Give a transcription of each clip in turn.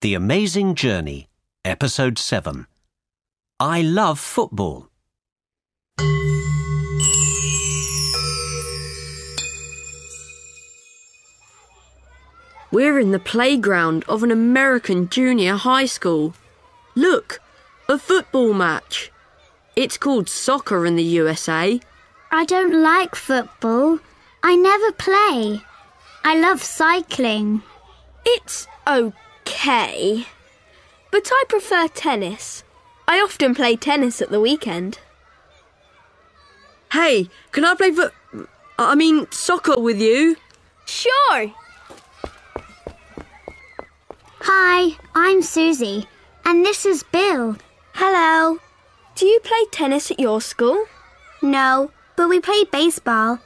The Amazing Journey, Episode 7. I love football. We're in the playground of an American junior high school. Look, a football match. It's called soccer in the USA. I don't like football. I never play. I love cycling. It's okay, but I prefer tennis. I often play tennis at the weekend. Hey, can I play foot? I mean, soccer with you? Sure. Hi, I'm Susie, and this is Bill. Hello. Do you play tennis at your school? No, but we play baseball.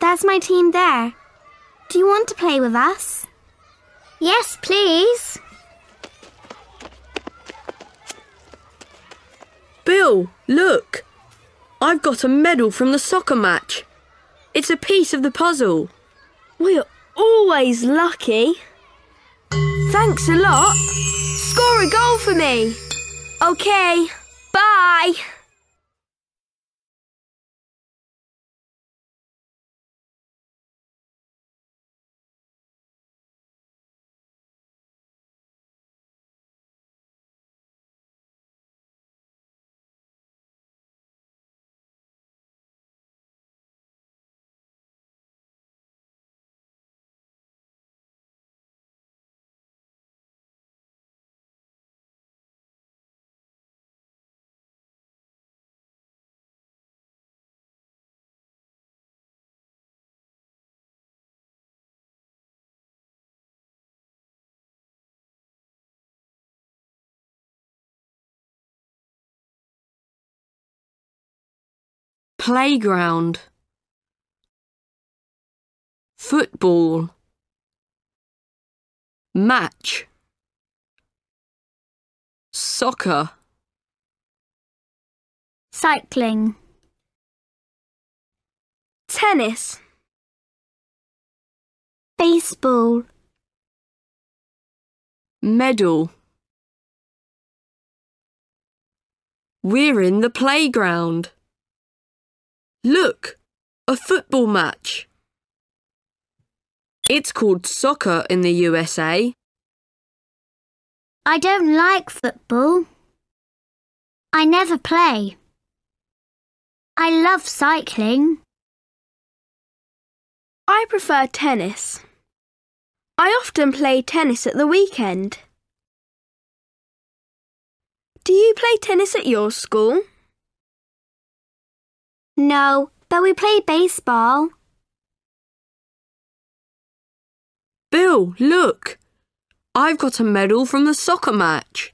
That's my team there. Do you want to play with us? Yes, please. Bill, look. I've got a medal from the soccer match. It's a piece of the puzzle. We're always lucky. Thanks a lot. Score a goal for me. Okay, bye. Playground. Football. Match. Soccer. Cycling. Tennis. Baseball. Medal. We're in the playground. Look, a football match. It's called soccer in the USA. I don't like football. I never play. I love cycling. I prefer tennis. I often play tennis at the weekend. Do you play tennis at your school? No, but we play baseball. Bill, look. I've got a medal from the soccer match.